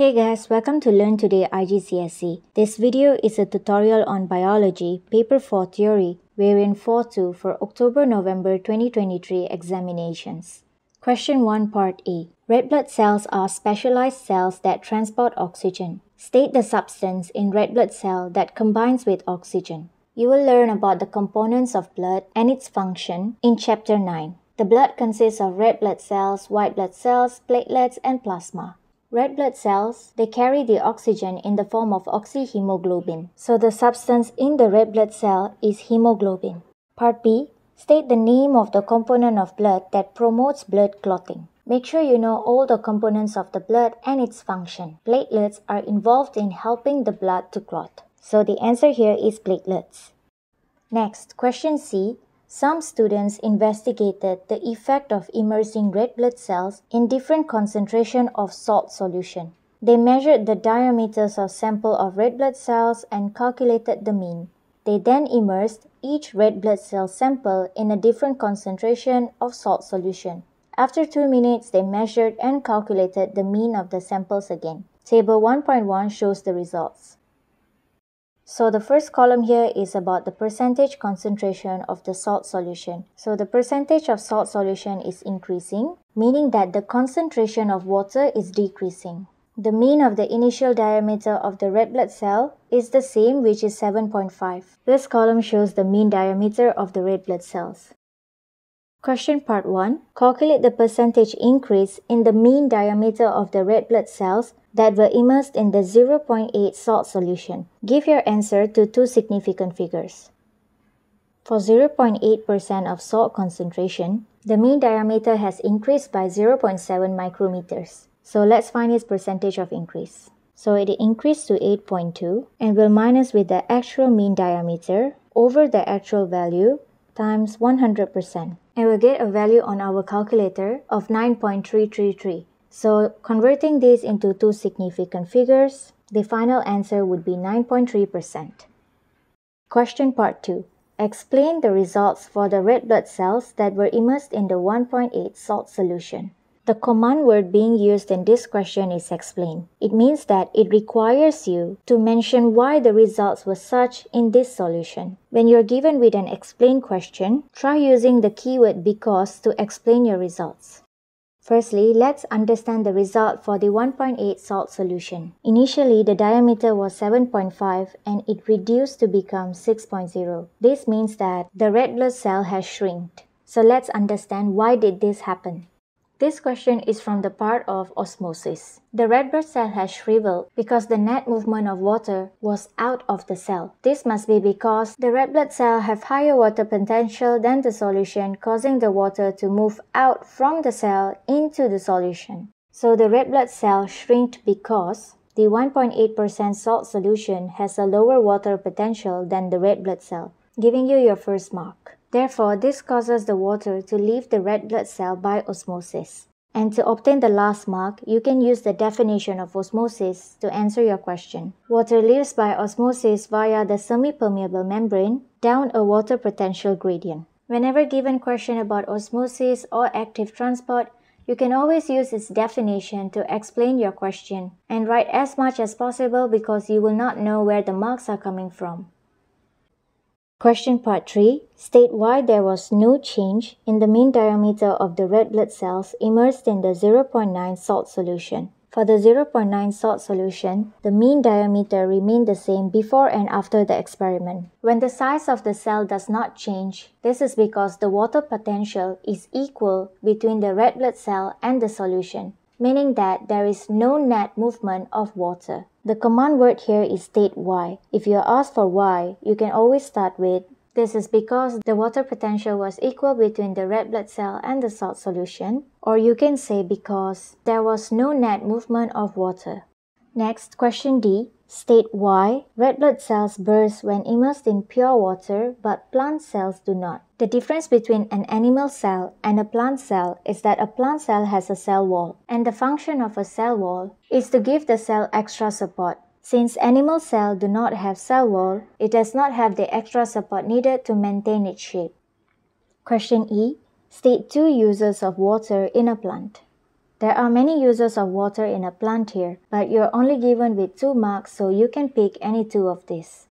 Hey guys, welcome to Learn Today IGCSE. This video is a tutorial on biology, paper 4 theory, variant 4-2 for October-November 2023 examinations. Question 1 Part A. Red blood cells are specialized cells that transport oxygen. State the substance in red blood cell that combines with oxygen. You will learn about the components of blood and its function in Chapter 9. The blood consists of red blood cells, white blood cells, platelets, and plasma. Red blood cells, they carry the oxygen in the form of oxyhemoglobin. So the substance in the red blood cell is hemoglobin. Part B, state the name of the component of blood that promotes blood clotting. Make sure you know all the components of the blood and its function. Platelets are involved in helping the blood to clot. So the answer here is platelets. Next, question C, some students investigated the effect of immersing red blood cells in different concentration of salt solution. They measured the diameters of sample of red blood cells and calculated the mean. They then immersed each red blood cell sample in a different concentration of salt solution. After 2 minutes, they measured and calculated the mean of the samples again. Table 1.1 shows the results. So the first column here is about the percentage concentration of the salt solution. So the percentage of salt solution is increasing, meaning that the concentration of water is decreasing. The mean of the initial diameter of the red blood cell is the same which is 7.5. This column shows the mean diameter of the red blood cells. Question part 1. Calculate the percentage increase in the mean diameter of the red blood cells that were immersed in the 0.8 salt solution. Give your answer to two significant figures. For 0.8% of salt concentration, the mean diameter has increased by 0.7 micrometers. So let's find its percentage of increase. So it increased to 8.2 and will minus with the actual mean diameter over the actual value times 100% and we'll get a value on our calculator of 9.333. So converting this into two significant figures, the final answer would be 9.3%. Question part 2. Explain the results for the red blood cells that were immersed in the 1.8 salt solution. The command word being used in this question is explain. It means that it requires you to mention why the results were such in this solution. When you're given with an explain question, try using the keyword because to explain your results. Firstly, let's understand the result for the 1.8 salt solution. Initially, the diameter was 7.5 and it reduced to become 6.0. This means that the red blood cell has shrinked. So let's understand why did this happen. This question is from the part of osmosis. The red blood cell has shriveled because the net movement of water was out of the cell. This must be because the red blood cell have higher water potential than the solution causing the water to move out from the cell into the solution. So the red blood cell shrinked because the 1.8% salt solution has a lower water potential than the red blood cell, giving you your first mark. Therefore, this causes the water to leave the red blood cell by osmosis. And to obtain the last mark, you can use the definition of osmosis to answer your question. Water leaves by osmosis via the semi-permeable membrane down a water potential gradient. Whenever given question about osmosis or active transport, you can always use its definition to explain your question and write as much as possible because you will not know where the marks are coming from. Question part 3. State why there was no change in the mean diameter of the red blood cells immersed in the 0.9 salt solution. For the 0.9 salt solution, the mean diameter remained the same before and after the experiment. When the size of the cell does not change, this is because the water potential is equal between the red blood cell and the solution, meaning that there is no net movement of water. The command word here is state why. If you are asked for why, you can always start with this is because the water potential was equal between the red blood cell and the salt solution, or you can say because there was no net movement of water. Next, question D. State why red blood cells burst when immersed in pure water but plant cells do not. The difference between an animal cell and a plant cell is that a plant cell has a cell wall, and the function of a cell wall is to give the cell extra support. Since animal cell do not have cell wall, it does not have the extra support needed to maintain its shape. Question E. State two uses of water in a plant. There are many uses of water in a plant here, but you're only given with two marks so you can pick any two of these.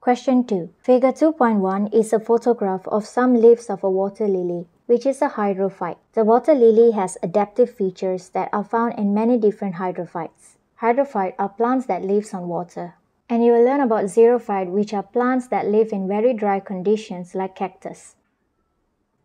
Question 2. Figure 2.1 is a photograph of some leaves of a water lily, which is a hydrophyte. The water lily has adaptive features that are found in many different hydrophytes. Hydrophyte are plants that live on water. And you will learn about xerophyte, which are plants that live in very dry conditions like cactus.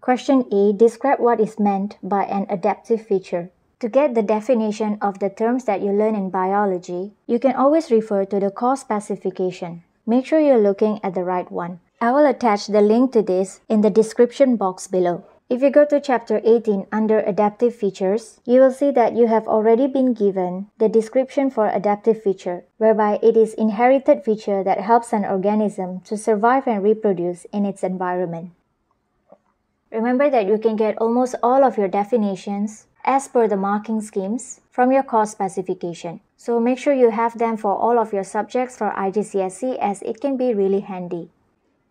Question A. Describe what is meant by an adaptive feature. To get the definition of the terms that you learn in biology, you can always refer to the course specification. Make sure you're looking at the right one. I will attach the link to this in the description box below. If you go to chapter 18 under adaptive features, you will see that you have already been given the description for adaptive feature, whereby it is inherited feature that helps an organism to survive and reproduce in its environment. Remember that you can get almost all of your definitions as per the marking schemes from your course specification. So make sure you have them for all of your subjects for IGCSE as it can be really handy.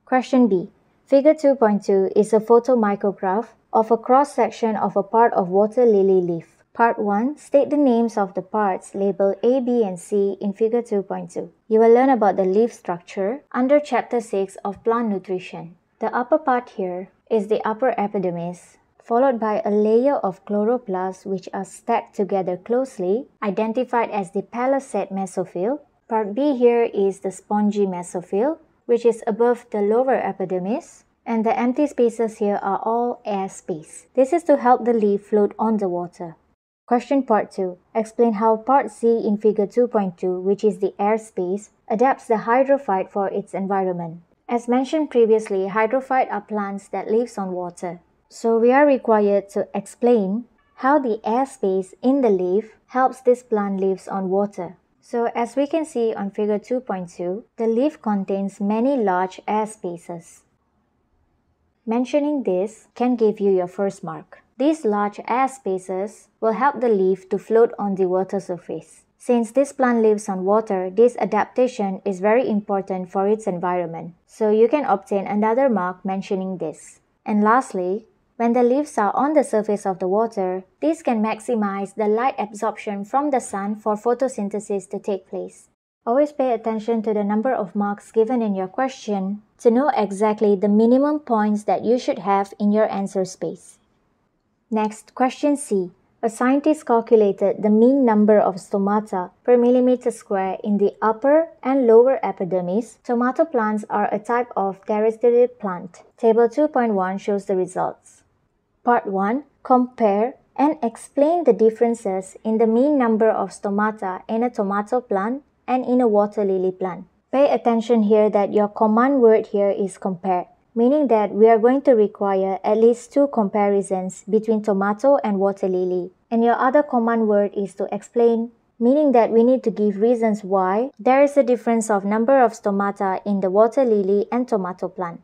Question B. Figure 2.2 is a photomicrograph of a cross-section of a part of water lily leaf. Part 1. State the names of the parts labeled A, B, and C in Figure 2.2. You will learn about the leaf structure under Chapter 6 of Plant Nutrition. The upper part here is the upper epidermis, followed by a layer of chloroplasts which are stacked together closely, identified as the palisade mesophyll. Part B here is the spongy mesophyll, which is above the lower epidermis, and the empty spaces here are all air space. This is to help the leaf float on the water. Question part 2. Explain how part C in figure 2.2, which is the air space, adapts the hydrophyte for its environment. As mentioned previously, hydrophyte are plants that lives on water. So we are required to explain how the airspace in the leaf helps this plant lives on water. So as we can see on figure 2.2, the leaf contains many large air spaces. Mentioning this can give you your first mark. These large air spaces will help the leaf to float on the water surface. Since this plant lives on water, this adaptation is very important for its environment. So you can obtain another mark mentioning this. And lastly, when the leaves are on the surface of the water, this can maximize the light absorption from the sun for photosynthesis to take place. Always pay attention to the number of marks given in your question to know exactly the minimum points that you should have in your answer space. Next, question C. A scientist calculated the mean number of stomata per millimeter square in the upper and lower epidermis. Tomato plants are a type of pteridid plant. Table 2.1 shows the results. Part 1 Compare and explain the differences in the mean number of stomata in a tomato plant and in a water lily plant. Pay attention here that your command word here is compare, meaning that we are going to require at least two comparisons between tomato and water lily. And your other command word is to explain, meaning that we need to give reasons why there is a difference of number of stomata in the water lily and tomato plant.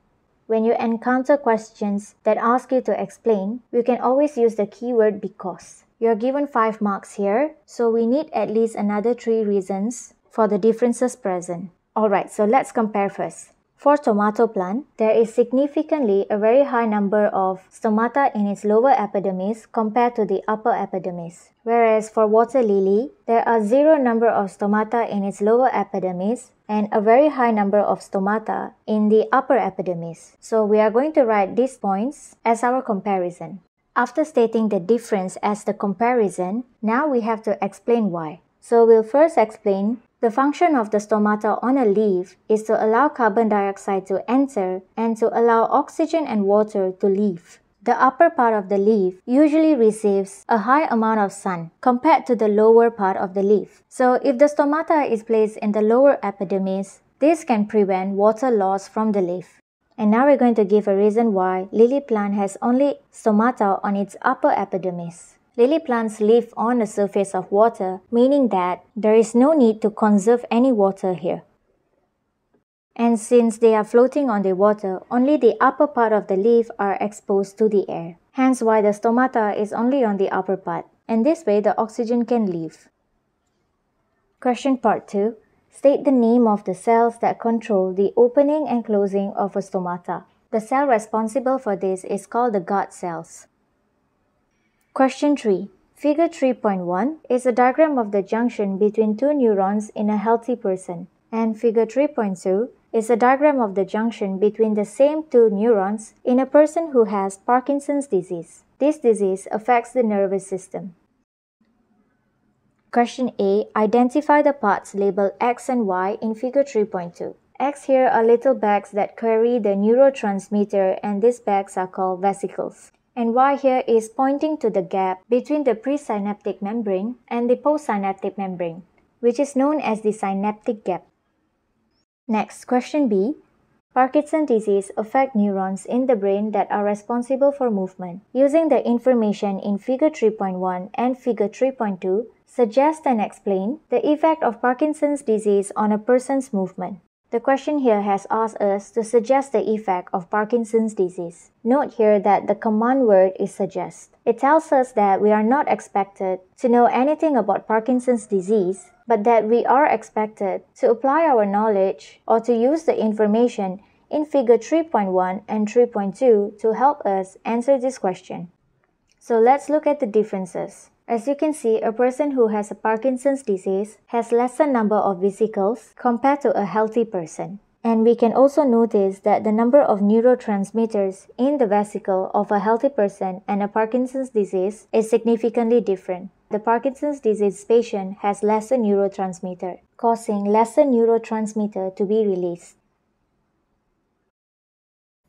When you encounter questions that ask you to explain, you can always use the keyword because. You're given 5 marks here, so we need at least another 3 reasons for the differences present. Alright, so let's compare first. For tomato plant, there is significantly a very high number of stomata in its lower epidermis compared to the upper epidermis. Whereas for water lily, there are zero number of stomata in its lower epidermis and a very high number of stomata in the upper epidermis. So we are going to write these points as our comparison. After stating the difference as the comparison, now we have to explain why. So we'll first explain the function of the stomata on a leaf is to allow carbon dioxide to enter and to allow oxygen and water to leave. The upper part of the leaf usually receives a high amount of sun compared to the lower part of the leaf. So if the stomata is placed in the lower epidermis, this can prevent water loss from the leaf. And now we're going to give a reason why lily plant has only stomata on its upper epidermis. Lily plants live on the surface of water, meaning that there is no need to conserve any water here. And since they are floating on the water, only the upper part of the leaf are exposed to the air. Hence why the stomata is only on the upper part, and this way the oxygen can leave. Question part 2. State the name of the cells that control the opening and closing of a stomata. The cell responsible for this is called the guard cells. Question 3. Figure 3.1 is a diagram of the junction between two neurons in a healthy person, and Figure 3.2 is a diagram of the junction between the same two neurons in a person who has Parkinson's disease. This disease affects the nervous system. Question A. Identify the parts labeled X and Y in Figure 3.2. X here are little bags that carry the neurotransmitter and these bags are called vesicles and Y here is pointing to the gap between the presynaptic membrane and the postsynaptic membrane, which is known as the synaptic gap. Next, question B. Parkinson's disease affect neurons in the brain that are responsible for movement. Using the information in Figure 3.1 and Figure 3.2, suggest and explain the effect of Parkinson's disease on a person's movement. The question here has asked us to suggest the effect of Parkinson's disease. Note here that the command word is suggest. It tells us that we are not expected to know anything about Parkinson's disease, but that we are expected to apply our knowledge or to use the information in figure 3.1 and 3.2 to help us answer this question. So let's look at the differences. As you can see, a person who has a Parkinson's disease has lesser number of vesicles compared to a healthy person. And we can also notice that the number of neurotransmitters in the vesicle of a healthy person and a Parkinson's disease is significantly different. The Parkinson's disease patient has lesser neurotransmitter, causing lesser neurotransmitter to be released.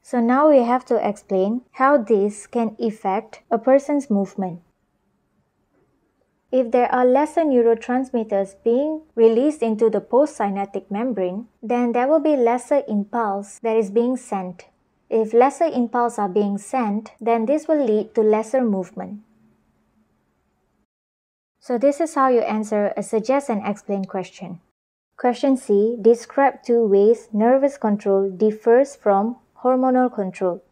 So now we have to explain how this can affect a person's movement. If there are lesser neurotransmitters being released into the postsynaptic membrane, then there will be lesser impulse that is being sent. If lesser impulse are being sent, then this will lead to lesser movement. So this is how you answer a suggest and explain question. Question C. Describe two ways nervous control differs from hormonal control.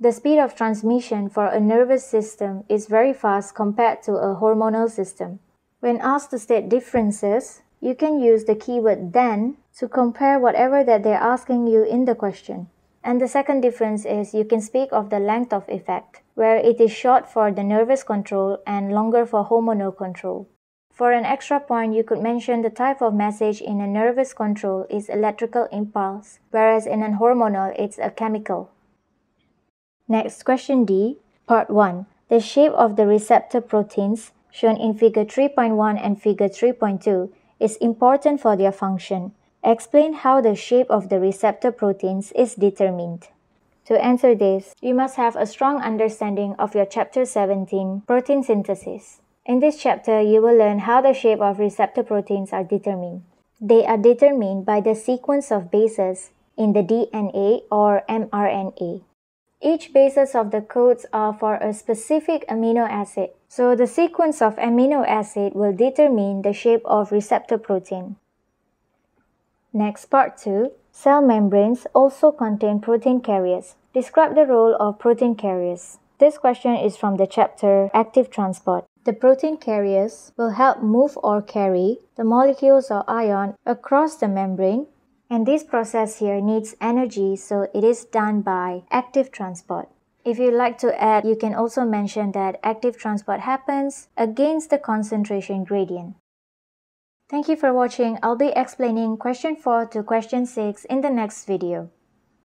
The speed of transmission for a nervous system is very fast compared to a hormonal system. When asked to state differences, you can use the keyword then to compare whatever that they're asking you in the question. And the second difference is you can speak of the length of effect, where it is short for the nervous control and longer for hormonal control. For an extra point, you could mention the type of message in a nervous control is electrical impulse, whereas in a hormonal, it's a chemical. Next, question D, part 1. The shape of the receptor proteins shown in figure 3.1 and figure 3.2 is important for their function. Explain how the shape of the receptor proteins is determined. To answer this, you must have a strong understanding of your chapter 17, protein synthesis. In this chapter, you will learn how the shape of receptor proteins are determined. They are determined by the sequence of bases in the DNA or mRNA. Each basis of the codes are for a specific amino acid, so the sequence of amino acid will determine the shape of receptor protein. Next, part 2. Cell membranes also contain protein carriers. Describe the role of protein carriers. This question is from the chapter Active Transport. The protein carriers will help move or carry the molecules or ion across the membrane and this process here needs energy, so it is done by active transport. If you'd like to add, you can also mention that active transport happens against the concentration gradient. Thank you for watching. I'll be explaining question 4 to question 6 in the next video.